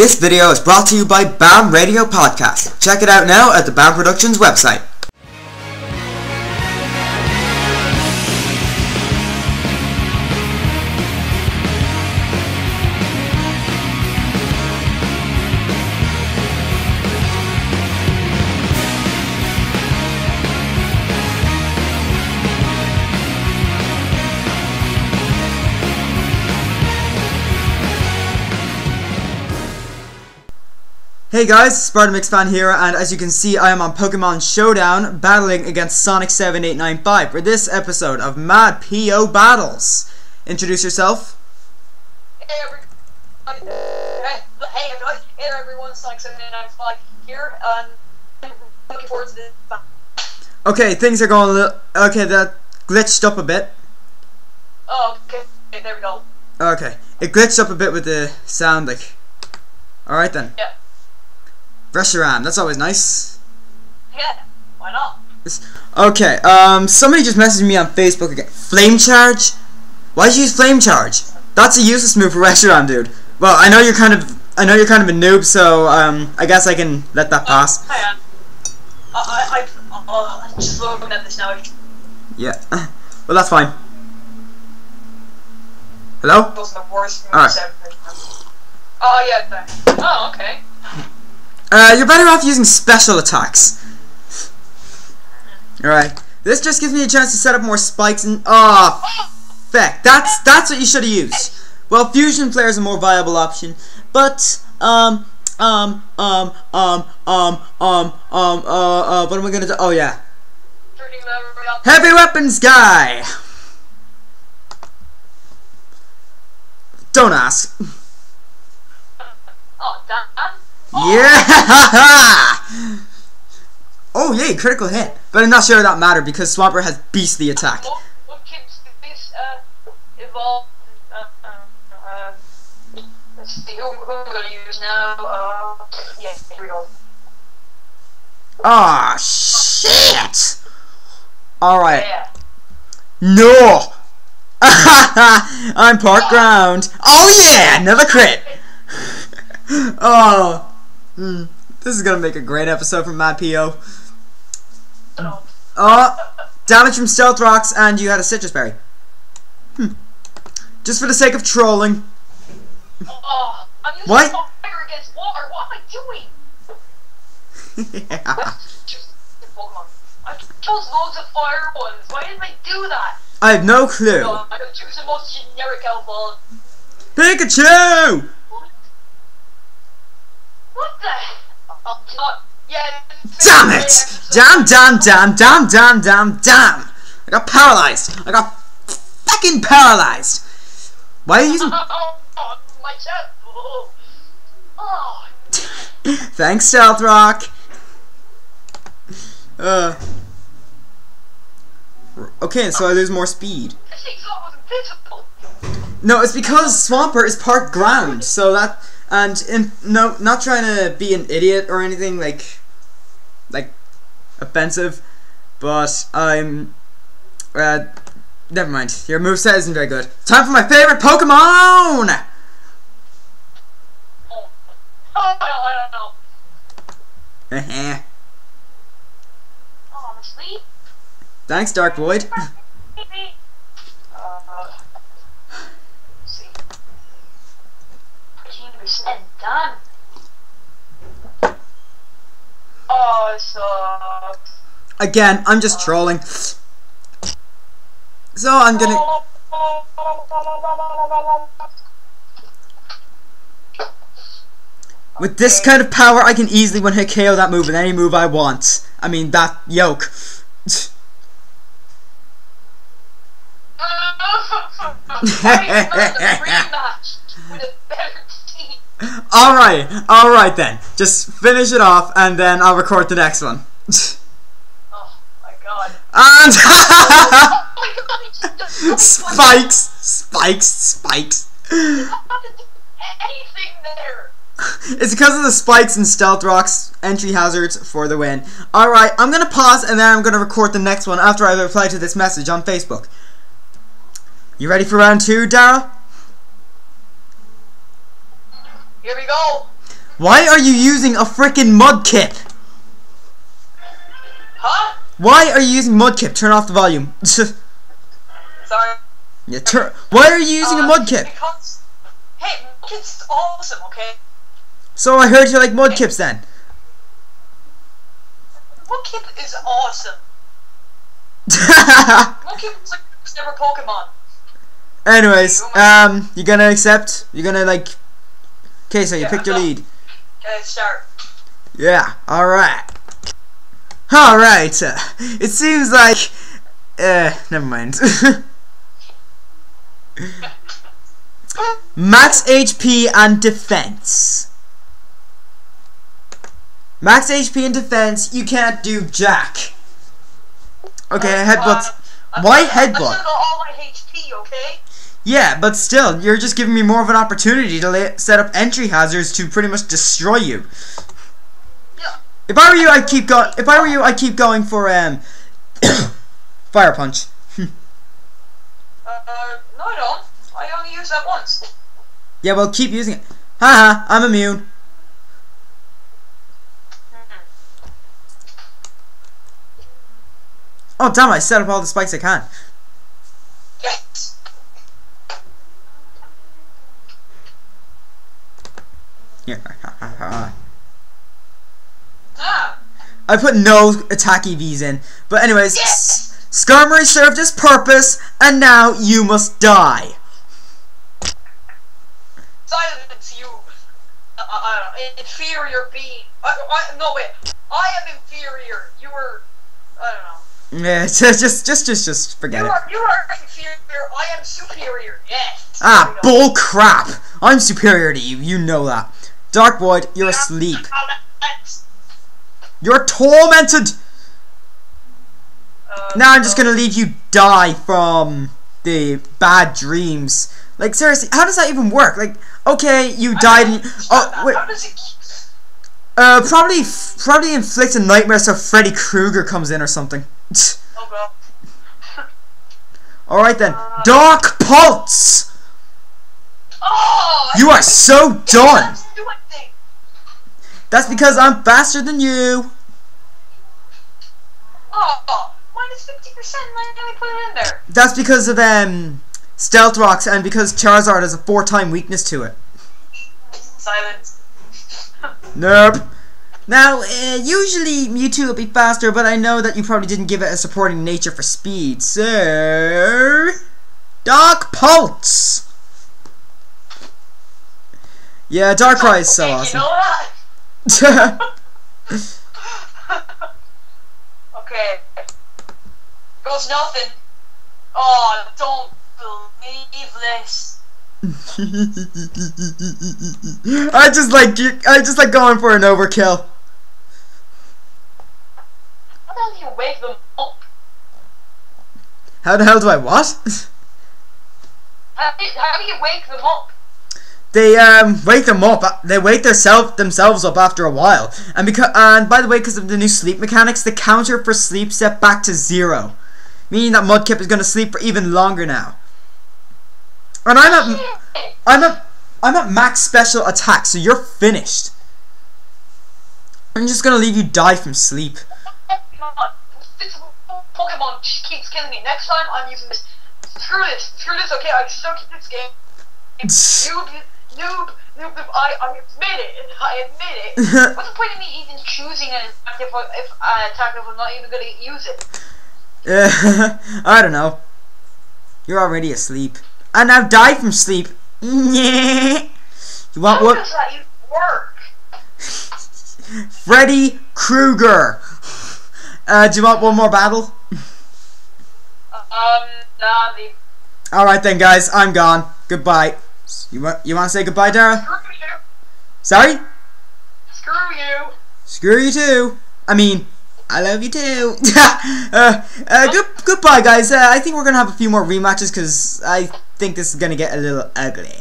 This video is brought to you by BAM Radio Podcast. Check it out now at the BAM Productions website. Hey guys, Spartamix fan here, and as you can see, I am on Pokemon Showdown, battling against Sonic7895 for this episode of Mad PO Battles. Introduce yourself. Hey everyone, hey, hey everyone, hey everyone, Sonic7995 here, um, I'm looking forward to this. Okay, things are going a little... Okay, that glitched up a bit. Oh, okay, okay, there we go. Okay, it glitched up a bit with the sound, like... Alright then. Yeah, Reshiram, that's always nice. yeah, why not? Okay, um, somebody just messaged me on Facebook again. Flame Charge? Why'd you use Flame Charge? That's a useless move for Reshiram, dude. Well, I know you're kind of, I know you're kind of a noob, so, um, I guess I can let that pass. Hi, Ann. I, I, I, oh, I'm just looking at this now. Yeah. Well, that's fine. Hello? Those are the worst moves Alright. Oh, yeah, there. Oh, okay. Uh, you're better off using special attacks. Alright. This just gives me a chance to set up more spikes and... Oh, feck. That's, that's what you should have used. Well, Fusion Flare is a more viable option, but, um, um, um, um, um, um, um, uh, uh, what am I gonna do? Oh, yeah. Heavy Weapons Guy! Don't ask. Oh, damn. Yeah! Oh, yay, critical hit. But I'm not sure that mattered because Swampert has beastly attack. What, what can this, uh, evolve, uh, uh, uh, let's see, who, who am I gonna use now? Uh, yeah, here we go. Ah, shit! Alright. Yeah. No! I'm park ground. Oh yeah, another crit. oh, hmm. this is gonna make a great episode from Mad PO. So, Oh, damage from stealth rocks, and you had a Sitrus Berry. Hmm. Just for the sake of trolling. oh, I'm using What? fire against water. What am I doing? yeah. Just the Pokemon. I chose loads of fire ones. Why didn't I do that? I have no clue. No, I the most generic. Pikachu! What the? Oh, not. Yeah. Damn it! Damn, damn, damn, damn, damn, damn, damn! I got paralyzed. I got fucking paralyzed. Why are you using? Oh. Thanks, Stealth Rock. Uh. Okay, so I lose more speed. This thing's almost invisible. No, it's because Swampert is part ground, so that and in no, not trying to be an idiot or anything like, like, offensive, but I'm. Uh, never mind. Your moveset isn't very good. Time for my favorite Pokemon. Oh. I don't know. Heh. Oh. Thanks, Dark Void. Maybe. Uh, let's see. 15% done. Oh, it sucks. Again, I'm just trolling. So I'm gonna. With this kind of power, I can easily one hit KO that move with any move I want. I mean, that yoke. alright, alright then. Just finish it off and then I'll record the next one. Oh my god. and my god, he just does spikes, spikes, spikes. anything there. It's because of the spikes and stealth rocks entry hazards for the win. Alright, I'm gonna pause and then I'm gonna record the next one after I reply to this message on Facebook. You ready for round two, Dara? Here we go. Why are you using a freaking mudkip? Huh? Why are you using mudkip? Turn off the volume. Sorry. yeah, turn. Why are you using a Uh, mudkip? Because, hey, Mudkip's awesome, okay? So I heard you like mudkips then. Mudkip is awesome. Mudkip is like the first ever Pokemon. Anyways, um, you gonna accept? You gonna like? Okay, so you Yeah, picked your lead. Okay, start. Yeah. All right. All right. Uh, it seems like. Uh, never mind. Max HP and defense. Max HP and defense. You can't do jack. Okay, Uh, headbutt. uh, Why I- I- I still got all my HP, okay? Yeah, but still, you're just giving me more of an opportunity to lay, set up entry hazards to pretty much destroy you. Yeah. If I were you, I'd keep going. If I were you, I'd keep going for um, fire punch. Uh, no, I don't. I only use that once. Yeah, well, keep using it. Haha, I'm immune. Oh damn! I set up all the spikes I can. Yes. Ah. I put no attack EVs in. But anyways, Yes. Skarmory served its purpose, and now you must die. Silence you. Uh, uh, uh, inferior being. I, I, no wait. I am inferior. You are. I don't know. Yeah, just, just, just, just, just forget You it. You are inferior. I am superior. Yes. Ah, There we go. bull crap! I'm superior to you, you know that. Dark Void, you're asleep. You're tormented! Uh, Now I'm just gonna leave you die from the bad dreams. Like, seriously, how does that even work? Like, okay, you died and... Oh, wait. How does it? Uh, probably, probably inflict a nightmare so Freddy Krueger comes in or something. Oh. Alright then. Uh, Dark Pulse! Oh. You are so done! That's because I'm faster than you! Oh, minus fifty percent. Let me put it in there. That's because of, um, Stealth Rocks and because Charizard has a four-time weakness to it. Silence. Nope. Now, uh, usually Mewtwo would be faster, but I know that you probably didn't give it a supporting nature for speed, so... Dark Pulse! Yeah, Darkrai is so awesome. You know? okay. Goes nothing. Oh, don't believe this. I just like I just like going for an overkill. How the hell do you wake them up? How the hell do I what? How do you, how do you wake them up? They um wake them up. uh, They wake their self themselves up after a while. And because and by the way, because of the new sleep mechanics, the counter for sleep set back to zero, meaning that Mudkip is gonna sleep for even longer now. And I'm at I'm at I'm at max special attack, so you're finished. I'm just gonna leave you die from sleep. This Pokemon just keeps killing me. Next time I'm using this. Screw this. Screw this. Okay, I suck at this game. Noob, noob, noob, noob. I, I admit it. I admit it. What's the point of me even choosing an attack if, I, if uh, attack if I'm not even gonna use it? I don't know. You're already asleep. And I've died from sleep. Yeah. you want How what? does that even work? Freddy Krueger. Uh, do you want one more battle? Um, nah, All right then, guys. I'm gone. Goodbye. You want you want to say goodbye, Dara? screw you. Sorry. Screw you. Screw you too. I mean, I love you too. uh, uh, good, goodbye, guys. Uh, I think we're gonna have a few more rematches because I think this is gonna get a little ugly.